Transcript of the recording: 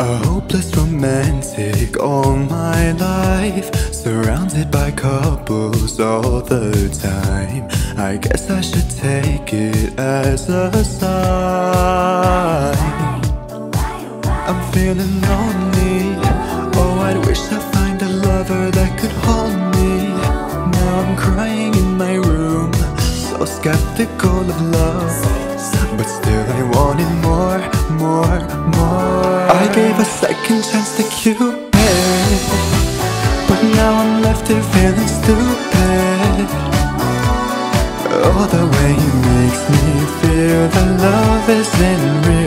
A hopeless romantic all my life Surrounded by couples all the time. I guess I should take it as a sign. I'm feeling lonely. Oh, I wish I find a lover that could hold me. Now I'm crying in my room So skeptical of love. But still gave a second chance to Cupid But now I'm left here feeling stupid. Oh, the way he makes me feel that love is in